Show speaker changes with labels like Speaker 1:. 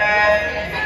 Speaker 1: And